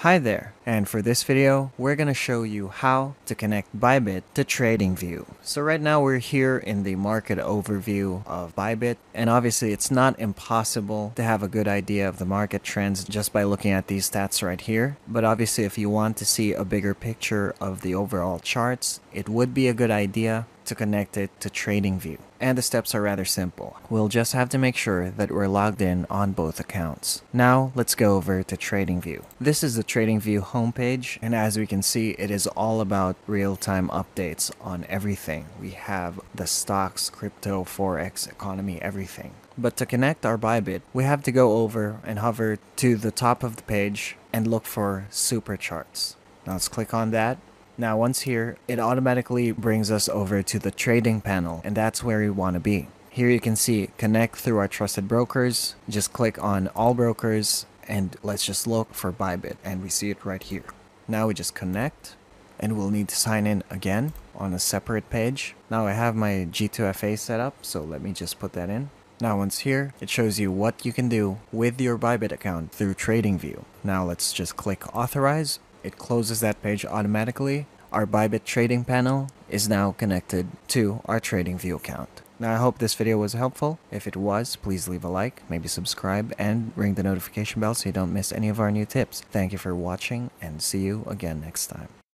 Hi there, and for this video, we're gonna show you how to connect Bybit to TradingView. So right now we're here in the market overview of Bybit, and obviously it's not impossible to have a good idea of the market trends just by looking at these stats right here. But obviously if you want to see a bigger picture of the overall charts, it would be a good idea to connect it to TradingView. And the steps are rather simple. We'll just have to make sure that we're logged in on both accounts. Now, let's go over to TradingView. This is the TradingView homepage, and as we can see, it is all about real-time updates on everything. We have the stocks, crypto, forex, economy, everything. But to connect our Bybit, we have to go over and hover to the top of the page and look for super charts. Now let's click on that now once here, it automatically brings us over to the trading panel and that's where we want to be. Here you can see connect through our trusted brokers. Just click on all brokers and let's just look for Bybit and we see it right here. Now we just connect and we'll need to sign in again on a separate page. Now I have my G2FA set up so let me just put that in. Now once here, it shows you what you can do with your Bybit account through TradingView. Now let's just click authorize it closes that page automatically. Our Bybit trading panel is now connected to our TradingView account. Now I hope this video was helpful. If it was, please leave a like, maybe subscribe, and ring the notification bell so you don't miss any of our new tips. Thank you for watching, and see you again next time.